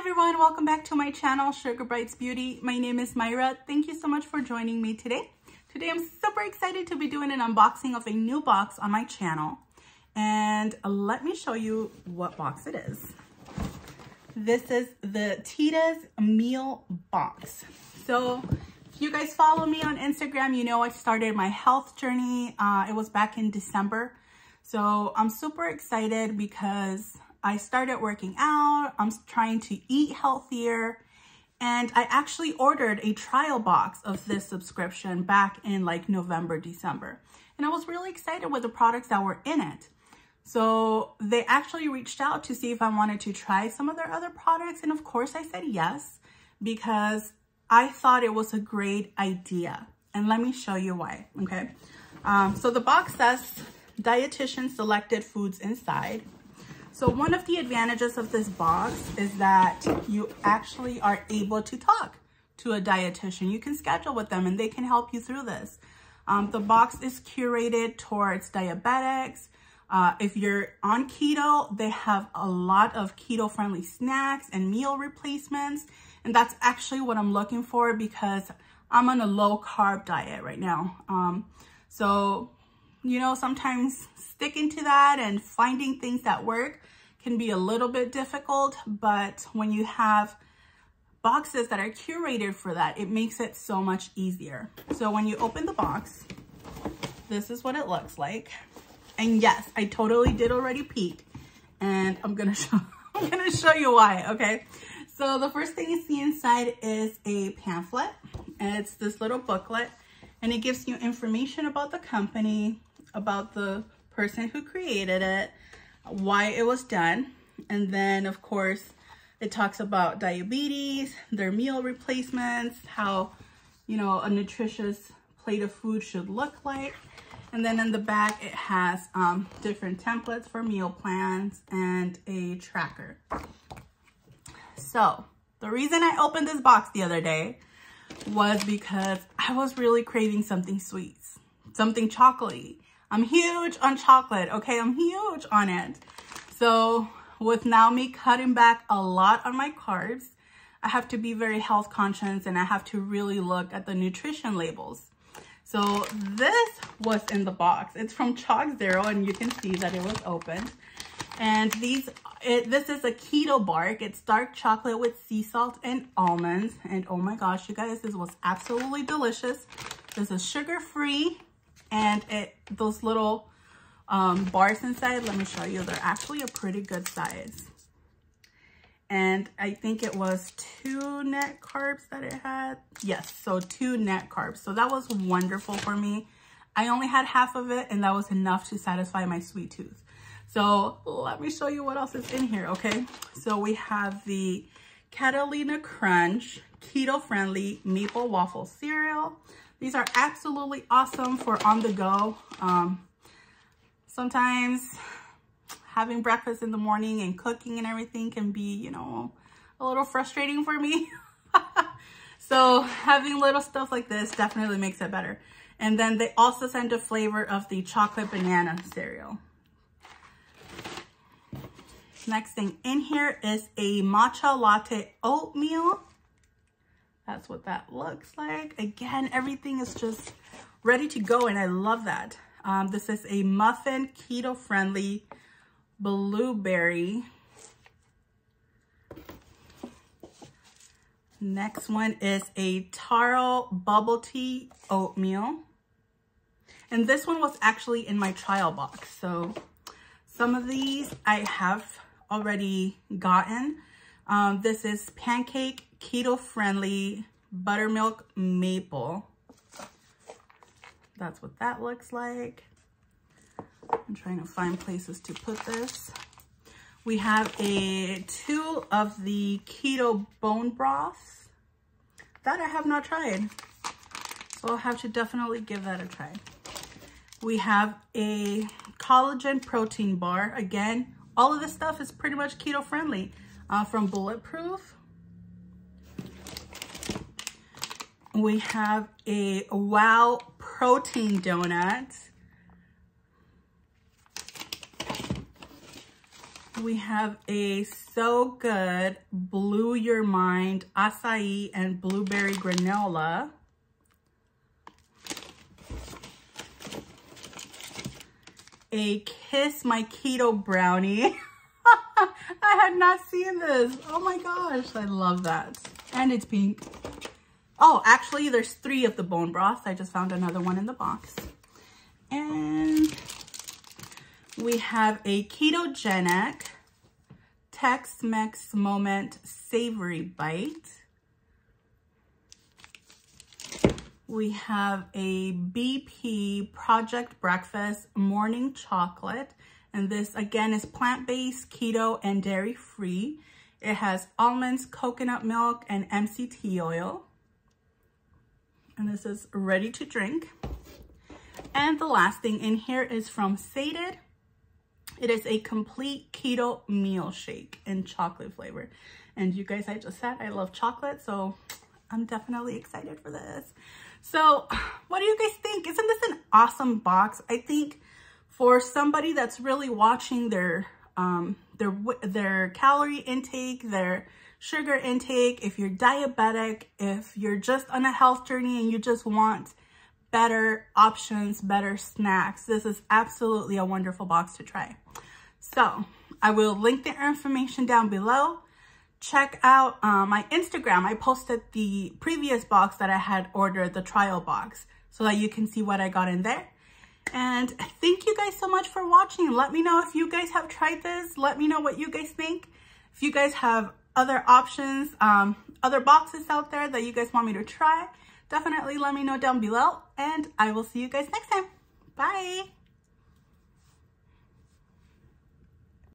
everyone, welcome back to my channel, Sugar Bites Beauty. My name is Myra. Thank you so much for joining me today. Today I'm super excited to be doing an unboxing of a new box on my channel. And let me show you what box it is. This is the Teatis Meal Box. So if you guys follow me on Instagram, you know I started my health journey. Uh, it was back in December. So I'm super excited because I started working out. I'm trying to eat healthier. And I actually ordered a trial box of this subscription back in like November, December. And I was really excited with the products that were in it. So they actually reached out to see if I wanted to try some of their other products. And of course I said yes, because I thought it was a great idea. And let me show you why, okay? Um, so the box says dietitian selected foods inside. So one of the advantages of this box is that you actually are able to talk to a dietitian. You can schedule with them and they can help you through this. Um, the box is curated towards diabetics. Uh, if you're on keto, they have a lot of keto-friendly snacks and meal replacements. And that's actually what I'm looking for because I'm on a low-carb diet right now. Um, so, you know, sometimes sticking to that and finding things that work can be a little bit difficult, but when you have boxes that are curated for that, it makes it so much easier. So when you open the box, this is what it looks like. And yes, I totally did already peek and I'm gonna show, I'm gonna show you why, okay? So the first thing you see inside is a pamphlet and it's this little booklet and it gives you information about the company, about the person who created it, why it was done. And then of course, it talks about diabetes, their meal replacements, how, you know, a nutritious plate of food should look like. And then in the back, it has um, different templates for meal plans and a tracker. So the reason I opened this box the other day was because I was really craving something sweet, something chocolatey. I'm huge on chocolate, okay? I'm huge on it. So with now me cutting back a lot on my carbs, I have to be very health conscious and I have to really look at the nutrition labels. So this was in the box. It's from ChocZero and you can see that it was opened. And these, it, this is a keto bark. It's dark chocolate with sea salt and almonds. And oh my gosh, you guys, this was absolutely delicious. This is sugar-free and it those little um, bars inside, let me show you, they're actually a pretty good size. And I think it was two net carbs that it had. Yes, so two net carbs. So that was wonderful for me. I only had half of it and that was enough to satisfy my sweet tooth. So let me show you what else is in here, okay? So we have the Catalina Crunch Keto Friendly Maple Waffle Cereal. These are absolutely awesome for on the go. Um, sometimes having breakfast in the morning and cooking and everything can be, you know, a little frustrating for me. so having little stuff like this definitely makes it better. And then they also send a flavor of the chocolate banana cereal. Next thing in here is a matcha latte oatmeal. That's what that looks like. Again, everything is just ready to go and I love that. Um, this is a muffin keto-friendly blueberry. Next one is a taro bubble tea oatmeal. And this one was actually in my trial box. So some of these I have already gotten. Um, this is pancake keto-friendly buttermilk maple. That's what that looks like. I'm trying to find places to put this. We have a two of the keto bone broths that I have not tried. So I'll have to definitely give that a try. We have a collagen protein bar. Again, all of this stuff is pretty much keto friendly uh, from Bulletproof. We have a Wow Protein Donut. we have a So Good Blew Your Mind Acai and Blueberry Granola. A Kiss My Keto Brownie. I had not seen this. Oh my gosh, I love that. And it's pink. Oh, actually, there's three of the bone broths. I just found another one in the box. And we have a ketogenic Tex-Mex Moment Savory Bite. We have a BP Project Breakfast Morning Chocolate. And this again is plant-based, keto, and dairy-free. It has almonds, coconut milk, and MCT oil. And this is ready to drink. And the last thing in here is from Sated. It is a complete keto meal shake in chocolate flavor. And you guys, I just said I love chocolate, so I'm definitely excited for this. So what do you guys think? Isn't this an awesome box? I think for somebody that's really watching their um, their their calorie intake, their sugar intake, if you're diabetic, if you're just on a health journey and you just want better options, better snacks, this is absolutely a wonderful box to try. So I will link the information down below. Check out uh, my Instagram. I posted the previous box that I had ordered, the trial box, so that you can see what I got in there. And thank you guys so much for watching. Let me know if you guys have tried this. Let me know what you guys think. If you guys have other options, um, other boxes out there that you guys want me to try, definitely let me know down below. And I will see you guys next time. Bye.